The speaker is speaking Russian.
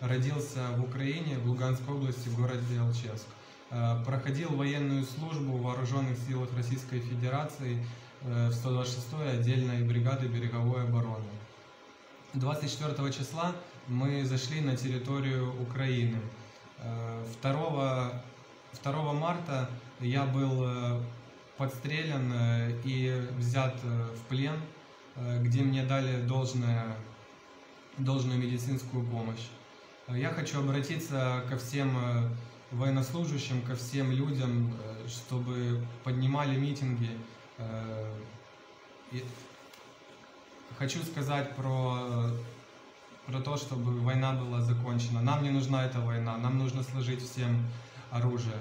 родился в Украине, в Луганской области, в городе Алчевск. Э, проходил военную службу в Вооруженных силах Российской Федерации э, в 126-й отдельной бригады береговой обороны. 24 числа мы зашли на территорию Украины. 2, 2 марта я был подстрелен и взят в плен, где мне дали должное, должную медицинскую помощь. Я хочу обратиться ко всем военнослужащим, ко всем людям, чтобы поднимали митинги. И хочу сказать про, про то, чтобы война была закончена. Нам не нужна эта война, нам нужно сложить всем оружие.